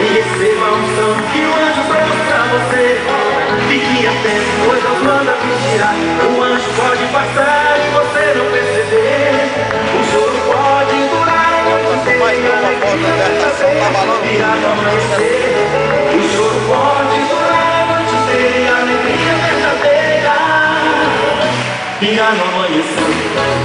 E receba a unção que o anjo traz pra você. Fique atento, pois Deus manda vigiar O anjo pode passar e você não perceber. O choro pode durar enquanto você vai na alegria da vez E amanhecer. O choro pode durar enquanto você alegria verdadeira E no amanhecer.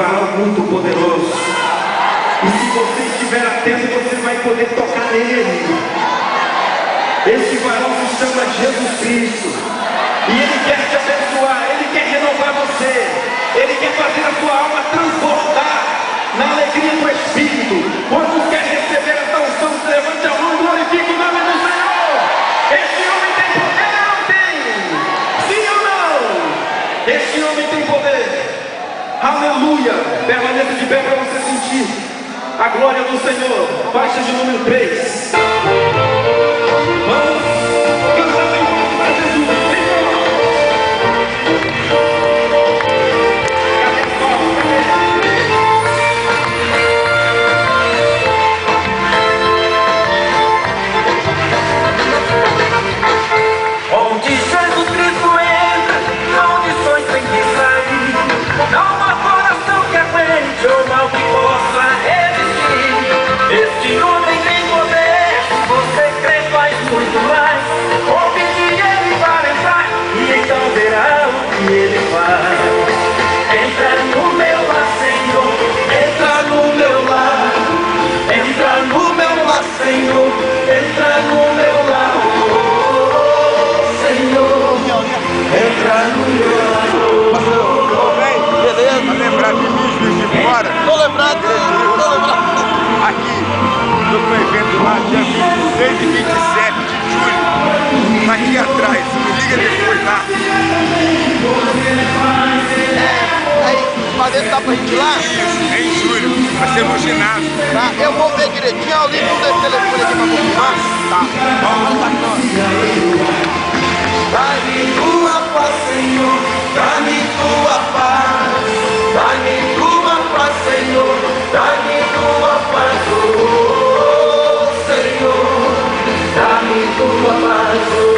varal muito poderoso. E se você estiver atento, você vai poder tocar nele. Esse varal se chama Jesus Cristo. E ele quer te abençoar, ele quer renovar você. Ele quer fazer a sua alma transbordar na alegria do Espírito. Quando de pé para você sentir a glória do Senhor. Faixa de número 3. Beleza? Pra lembrar de mim, juiz de fora. Tô lembrado, tô lembrado. Aqui, tô com um evento lá, dia 26 e 27 de julho. Tá aqui atrás, me liga depois lá. É, aí, fazer dá tá pra gente ir lá? Isso, em julho, vai ser no ginásio. Tá, eu vou ver direitinho, eu ligo o telefone aqui pra confirmar. Tá, vamos lá. tua paz.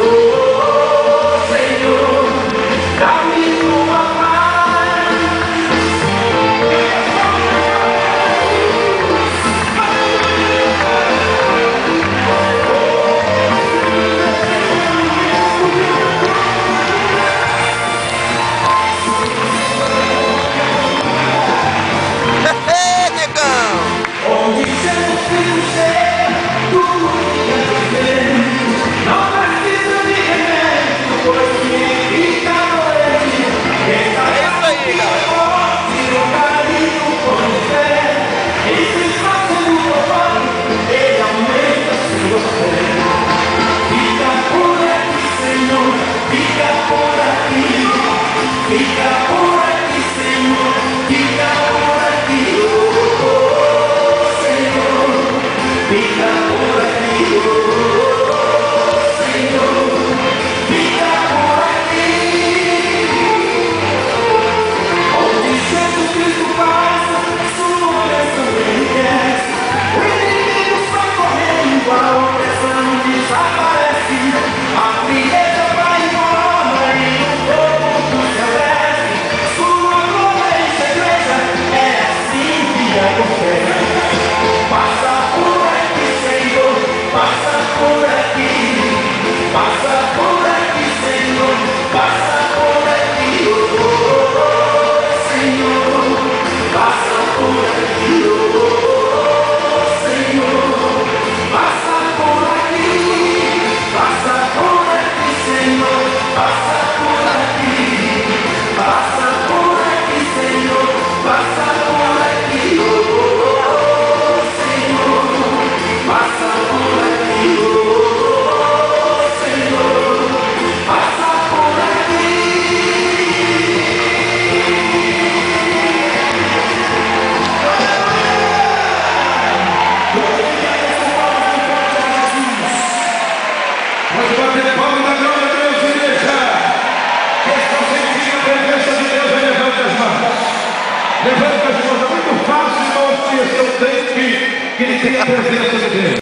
Tem a presença de Deus.